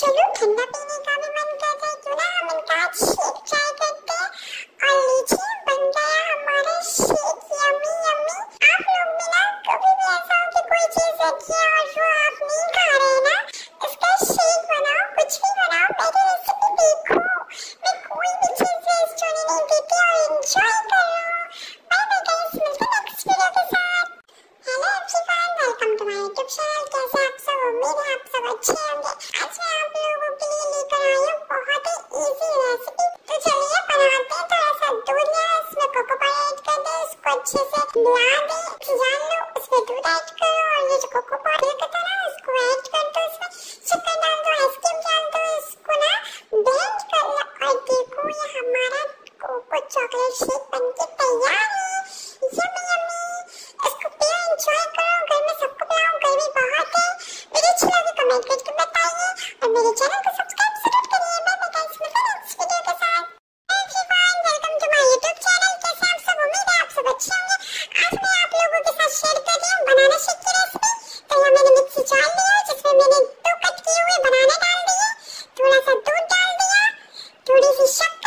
şeyler dinlemeyi उम्मीद है आप सब अच्छे होंगे आज मैं आप लोगों के लिए लेकर आई हूँ बहुत ही इजी रेसिपी तो चलिए बनाते हैं थोड़ा सा दूध लिया इसमें कोको पाउडर ऐड कर दे इसको अच्छे से मिला दे अच्छे होंगे आज मैं आप लोगों के साथ शेयर कर रही हूँ बनाना शेक की रेसिपी तो यहाँ मैंने मिक्सी जार लिया है जिसमें मैंने दो कट किए हुए बनाने डाल दिए थोड़ा सा दूध डाल दिया थोड़ी सी शक्कर